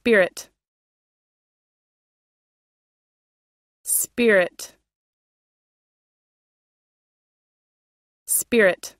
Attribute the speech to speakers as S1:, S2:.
S1: Spirit. Spirit. Spirit.